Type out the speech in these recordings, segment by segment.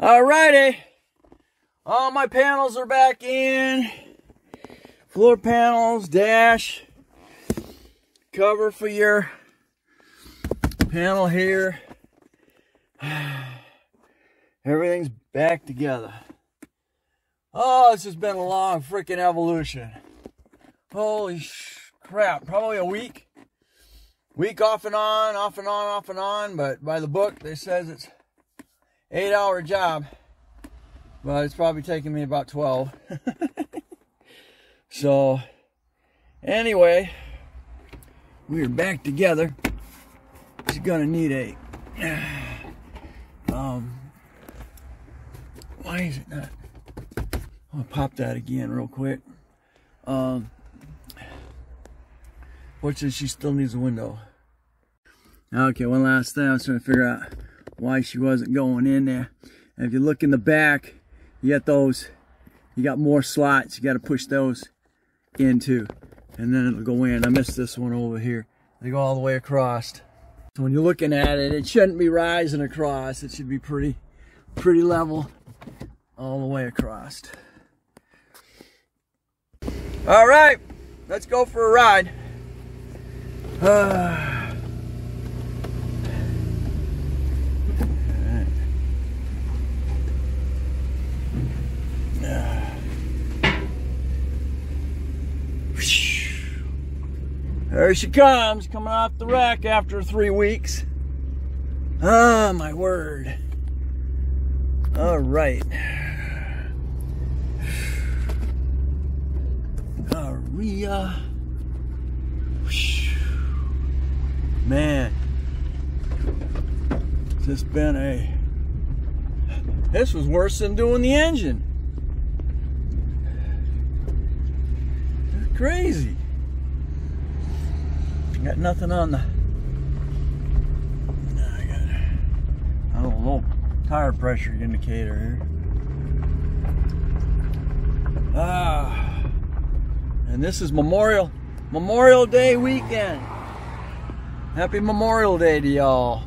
Alrighty. All my panels are back in. Floor panels, dash, cover for your panel here. Everything's back together. Oh, this has been a long freaking evolution. Holy crap, probably a week. Week off and on, off and on, off and on, but by the book, they says it's eight hour job. But it's probably taking me about 12. so, anyway, we're back together. She's gonna need a, um, why is it not? I'll pop that again real quick. Um, fortunately, she still needs a window. Okay, one last thing. I was trying to figure out why she wasn't going in there. And if you look in the back, you got those, you got more slots. You got to push those into, and then it'll go in. I missed this one over here. They go all the way across. So when you're looking at it, it shouldn't be rising across. It should be pretty, pretty level all the way across. All right, let's go for a ride. Uh, There she comes, coming off the rack after three weeks. Ah, my word. All right. Aria. Man. Just been a. This was worse than doing the engine. Crazy. Got nothing on the. I got a little tire pressure indicator here. Ah, and this is Memorial Memorial Day weekend. Happy Memorial Day to y'all.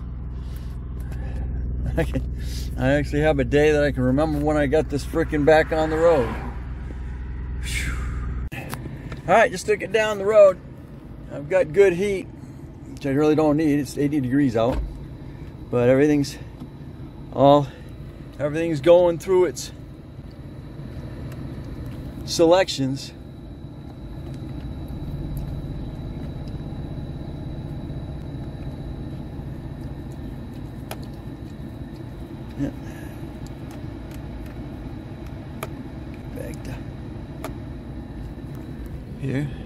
I, I actually have a day that I can remember when I got this freaking back on the road. All right, just took it down the road. I've got good heat, which I really don't need. It's 80 degrees out, but everything's all everything's going through its selections. Yeah. Back here.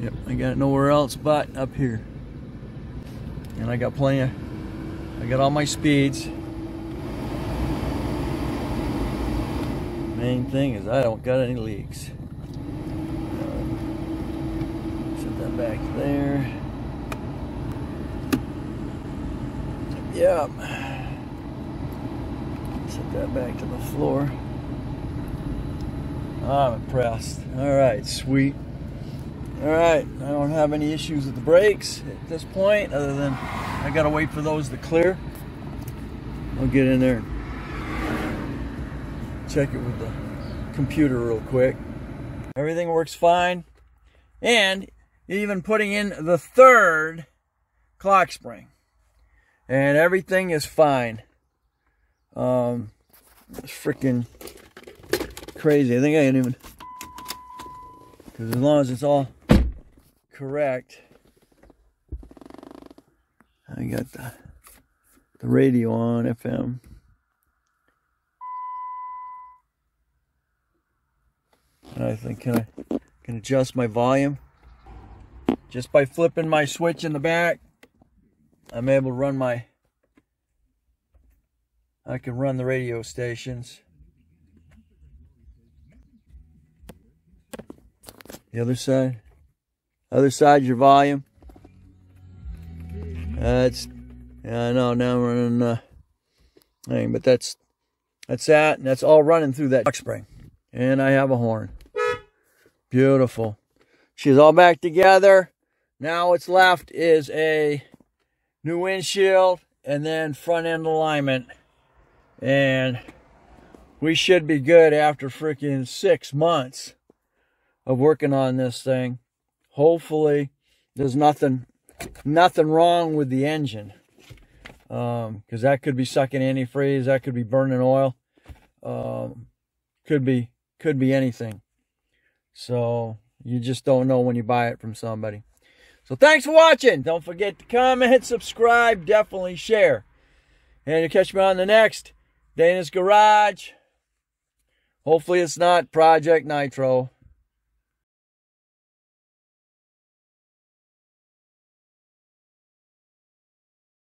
Yep, I got it nowhere else but up here. And I got plenty of, I got all my speeds. Main thing is I don't got any leaks. Uh, set that back there. Yep. Set that back to the floor. I'm impressed. All right, sweet. All right, I don't have any issues with the brakes at this point, other than I gotta wait for those to clear. I'll get in there check it with the computer real quick. Everything works fine. And even putting in the third clock spring. And everything is fine. Um, it's freaking crazy. I think I can even, because as long as it's all correct. I got the the radio on FM. And I think can I can adjust my volume just by flipping my switch in the back. I'm able to run my I can run the radio stations. The other side. Other side, your volume. That's, yeah, I know, now I'm running, uh, thing, but that's, that's that, and that's all running through that spring. And I have a horn. Beautiful. She's all back together. Now what's left is a new windshield and then front end alignment. And we should be good after freaking six months of working on this thing. Hopefully, there's nothing nothing wrong with the engine. Because um, that could be sucking antifreeze, that could be burning oil. Um, could be could be anything. So you just don't know when you buy it from somebody. So thanks for watching. Don't forget to comment, subscribe, definitely share. And you catch me on the next Dana's Garage. Hopefully it's not Project Nitro.